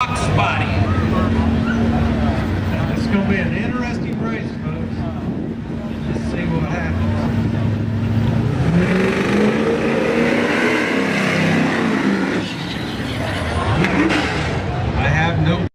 Box body. It's going to be an interesting race, folks. Let's see what happens. I have no